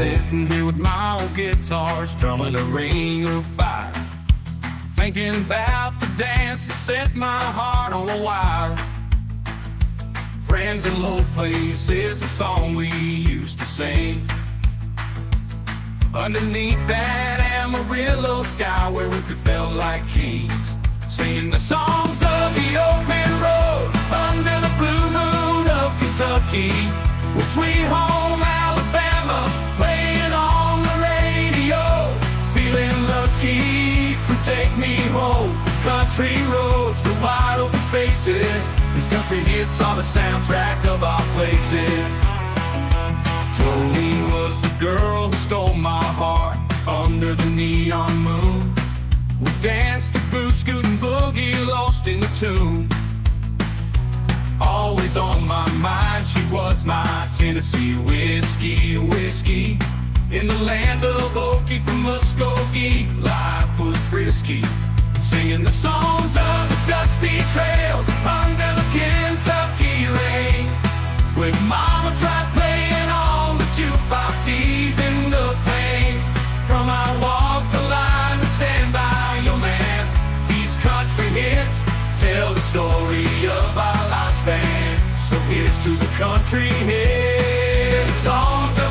Sitting here with my old guitar, strumming a ring of fire. Thinking about the dance that set my heart on a wire. Friends in low places, a song we used to sing. Underneath that Amarillo sky where we could feel like kings. Singing the songs of the open road under the blue moon of Kentucky. Sweet Home Country roads to wide open spaces. These country hits are the soundtrack of our places. Jolene was the girl who stole my heart under the neon moon. We danced to boot scooting boogie, lost in the tune. Always on my mind, she was my Tennessee whiskey, whiskey. In the land of Okie from Muskogee, life was frisky. Singing the songs of the dusty trails under the Kentucky rain. When mama tried playing all the jukebox, easing the pain. From I walk the line to stand by your man. These country hits tell the story of our lifespan. So here's to the country hits, songs of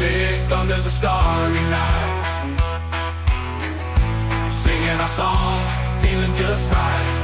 music under the starry night. Singing our songs, feeling just right.